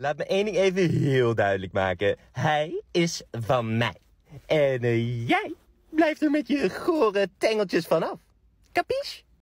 laat me één ding even heel duidelijk maken. Hij is van mij. En eh, jij blijft er met je gore tengeltjes vanaf. Capiche?